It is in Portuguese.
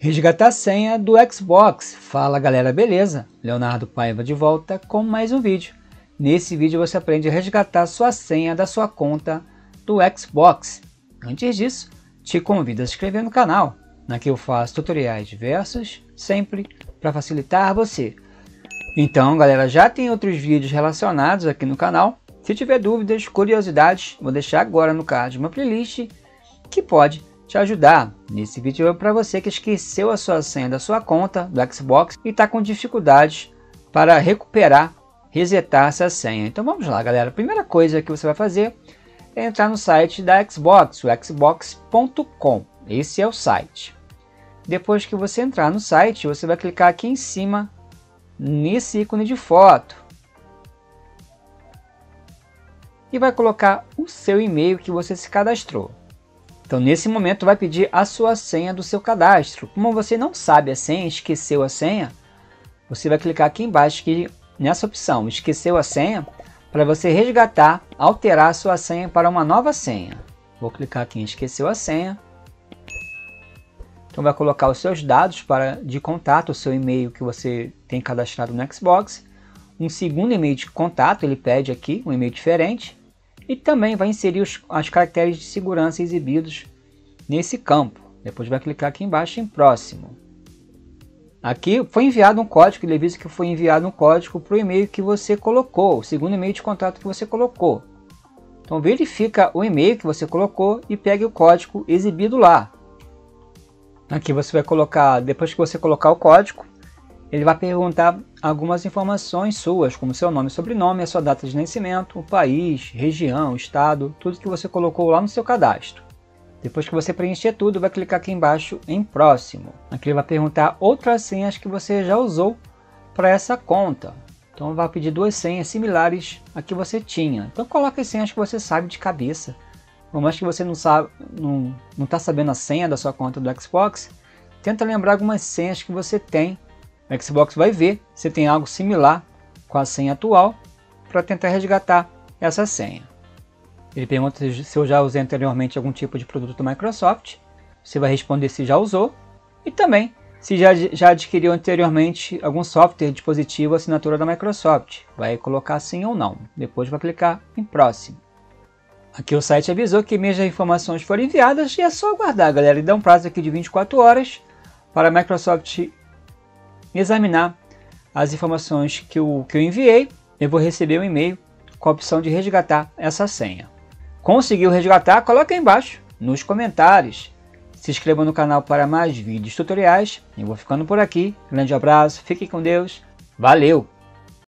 Resgatar a senha do Xbox. Fala galera, beleza? Leonardo Paiva de volta com mais um vídeo. Nesse vídeo você aprende a resgatar sua senha da sua conta do Xbox. Antes disso, te convido a se inscrever no canal. Aqui eu faço tutoriais diversos, sempre para facilitar você. Então galera, já tem outros vídeos relacionados aqui no canal. Se tiver dúvidas, curiosidades, vou deixar agora no card uma playlist que pode te ajudar. Nesse vídeo é para você que esqueceu a sua senha da sua conta do Xbox e está com dificuldades para recuperar, resetar essa senha. Então vamos lá galera, a primeira coisa que você vai fazer é entrar no site da Xbox, o xbox.com, esse é o site. Depois que você entrar no site, você vai clicar aqui em cima nesse ícone de foto e vai colocar o seu e-mail que você se cadastrou. Então nesse momento vai pedir a sua senha do seu cadastro. Como você não sabe a senha, esqueceu a senha, você vai clicar aqui embaixo que, nessa opção, esqueceu a senha, para você resgatar, alterar a sua senha para uma nova senha. Vou clicar aqui em esqueceu a senha. Então vai colocar os seus dados para, de contato, o seu e-mail que você tem cadastrado no Xbox. Um segundo e-mail de contato, ele pede aqui, um e-mail diferente e também vai inserir os, as caracteres de segurança exibidos nesse campo. Depois vai clicar aqui embaixo em próximo. Aqui foi enviado um código, ele avisa que foi enviado um código para o e-mail que você colocou, o segundo e-mail de contato que você colocou. Então verifica o e-mail que você colocou e pegue o código exibido lá. Aqui você vai colocar, depois que você colocar o código, ele vai perguntar algumas informações suas, como seu nome e sobrenome, a sua data de nascimento, o país, região, estado, tudo que você colocou lá no seu cadastro. Depois que você preencher tudo, vai clicar aqui embaixo em próximo. Aqui ele vai perguntar outras senhas que você já usou para essa conta. Então vai pedir duas senhas similares a que você tinha. Então coloque as senhas que você sabe de cabeça. Por mais que você não sabe, não está sabendo a senha da sua conta do Xbox, tenta lembrar algumas senhas que você tem o Xbox vai ver se tem algo similar com a senha atual para tentar resgatar essa senha. Ele pergunta se eu já usei anteriormente algum tipo de produto da Microsoft. Você vai responder se já usou. E também se já, já adquiriu anteriormente algum software, dispositivo, assinatura da Microsoft. Vai colocar sim ou não. Depois vai clicar em próximo. Aqui o site avisou que minhas informações foram enviadas e é só aguardar, galera. E dá um prazo aqui de 24 horas para a Microsoft examinar as informações que eu, que eu enviei, eu vou receber um e-mail com a opção de resgatar essa senha. Conseguiu resgatar? Coloque aí embaixo nos comentários. Se inscreva no canal para mais vídeos tutoriais. Eu vou ficando por aqui. Grande abraço, fique com Deus. Valeu!